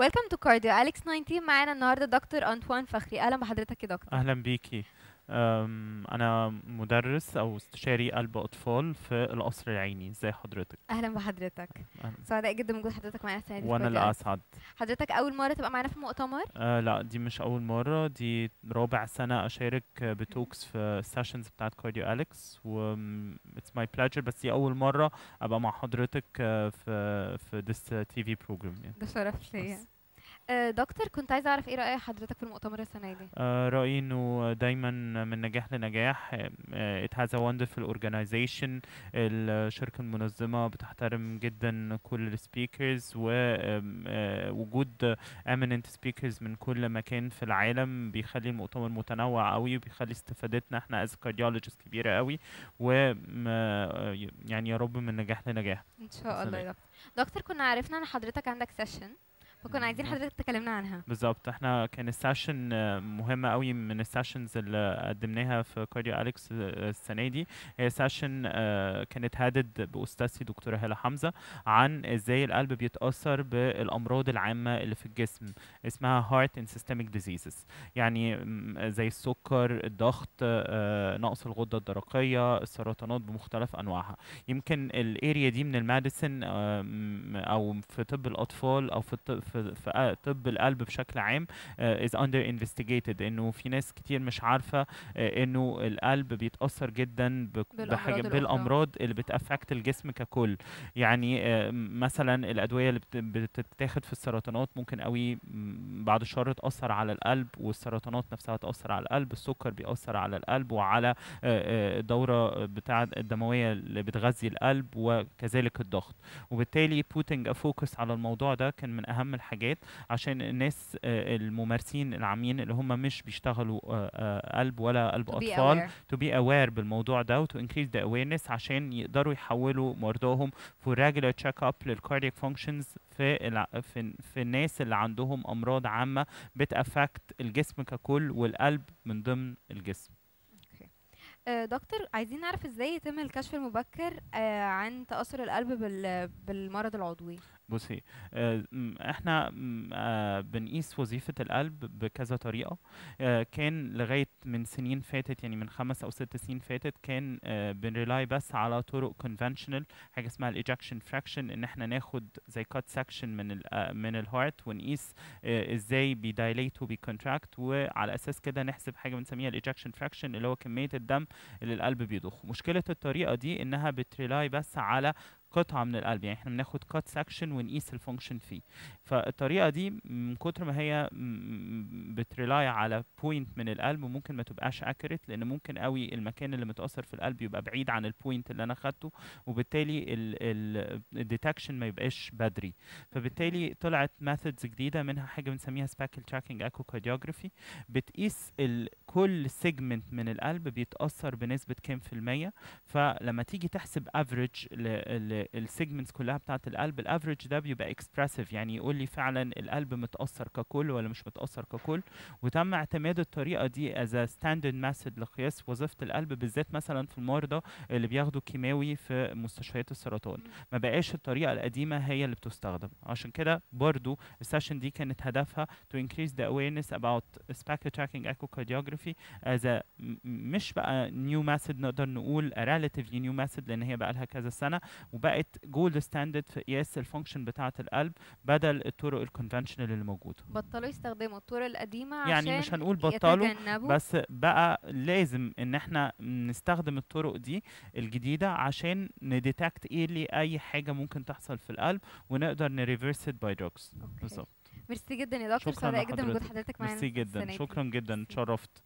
welcome to Cardio Alex 19 معانا النهارده دكتور انطوان فخري أهلا بحضرتك يا دكتور. أهلا بيكي. أم، أنا مدرس أو استشاري قلب أطفال في القصر العيني. ازي حضرتك؟ أهلا بحضرتك. أهلاً. سعداء جدا بوجود حضرتك معانا السنة دي Alex. اسعد حضرتك أول مرة تبقى معانا في المؤتمر أه لا دي مش أول مرة. دي رابع سنة أشارك ب talks في ال sessions بتاعت Cardio Alex و it's my pleasure بس دي أول مرة أبقى مع حضرتك آه، في في this TV program يعني. ده شرف ليا. آه، دكتور كنت عايزة أعرف إيه رأي حضرتك في المؤتمر السنة دي؟ آه، رأيي إنه دايما من نجاح لنجاح آه، it has a wonderful organization. الشركة المنظمة بتحترم جدا كل ال speakers ووجود eminent speakers من كل مكان في العالم. بيخلي المؤتمر متنوع قوي وبيخلي استفادتنا إحنا as cardiologists كبيرة قوي. و يعني يا رب من نجاح لنجاح. إن شاء الله يا دكتور. دكتور كنا عرفنا إن حضرتك عندك session فكنا عايزين. حضرتك تكلمنا عنها. بالظبط. إحنا كان ال session مهمة قوي من ال sessions اللي قدمناها في Cardio Alex السنة دي. هي session كانت headed ب أستاذتي دكتورة هالة حمزة عن إزاي القلب بيتأثر بالأمراض العامة اللي في الجسم اسمها heart and systemic diseases. يعني زي السكر الضغط آه، نقص الغدة الدرقية السرطانات بمختلف أنواعها. يمكن الاريا دي من الماديسن أو في طب الأطفال أو في في, في طب القلب بشكل عام is under investigated. إنه في ناس كتير مش عارفة آه، إنه القلب بيتأثر جدا الأخرى. بالأمراض اللي بتأفكت الجسم ككل. يعني آه، مثلا الأدوية اللي بت- بتتاخد في السرطانات ممكن قوي بعد الشر تأثر على القلب والسرطانات نفسها تأثر على القلب السكر بيأثر على القلب وعلى آه، آه، الدوره بتاعه الدموية اللي بتغذي القلب وكذلك الضغط. وبالتالي putting a focus على الموضوع ده كان من أهم الحاجات عشان الناس آه، الممارسين العاميين اللي هم مش بيشتغلوا آه، آه، قلب ولا قلب أطفال to be aware بالموضوع ده و to increase the awareness عشان يقدروا يحولوا مرضاهم for regular check up للكاردياك functions في. في, في الناس اللي عندهم أمراض عامة بت affect الجسم ككل والقلب من ضمن الجسم دكتور عايزين نعرف إزاي يتم الكشف المبكر آه، عن تأثر القلب بال- بالمرض العضوي؟ بصي آه، إحنا آه، بنقيس وظيفة القلب بكذا طريقة. آه، كان لغاية من سنين فاتت يعني من خمس أو ست سنين فاتت كان بن rely بس على طرق conventional حاجة اسمها ال ejection fraction إن إحنا ناخد زي cut section من ال آه، من ال heart ونقيس آه، إزاي بي dilate وبي contract وعلى أساس كده نحسب حاجة بنسميها ال ejection fraction اللي هو كمية الدم اللي القلب بيضخه. مشكلة الطريقة دي إنها بت rely بس على قطعة من القلب يعني إحنا بناخد cut section ونقيس ال function فيه. فالطريقة دي من كتر ما هي بت rely على point من القلب ممكن ما تبقاش accurate لأن ممكن قوي المكان اللي متأثر في القلب يبقى بعيد عن ال point اللي أنا خدته وبالتالي ال detection ما يبقاش بدري. فبالتالي طلعت methods جديدة منها حاجة بنسميها speckle tracking echocardiography بتقيس كل segment من القلب بيتأثر بنسبة كام في المية. فلما تيجي تحسب average لل segments كلها بتاعت القلب ال average ده بيبقى expressive يعني يقول لي فعلا القلب متأثر ككل ولا مش متأثر ككل. وتم اعتماد الطريقة دي as standard method لقياس وظيفة القلب بالذات مثلا في المرضى اللي بياخدوا كيماوي في مستشفيات السرطان. ما بقاش الطريقة القديمة هي اللي بتستخدم. عشان كده برضو ال session دي كانت هدفها to increase the awareness about speckle tracking echocardiography as a م- مش بقى new method نقدر نقول a relatively new method لأن هي بقى لها كذا سنة. وبقت gold standard في قياس ال function بتاعة القلب بدل الطرق ال conventional اللي موجودة. بطلوا يستخدموا الطرق القديمة يعني عشان مش هنقول بطلوا يتجنبوا. بس بقى لازم إن إحنا نستخدم الطرق دي الجديدة عشان ن detect إيه اللي أي حاجة ممكن تحصل في القلب ونقدر ن reverse it by drugs. بالظبط. ميرسي جدا يا دكتور. سعداء جدا بوجود لحضرتك حضرتك معانا ميرسي جدا. شكرا جدا. اتشرفت.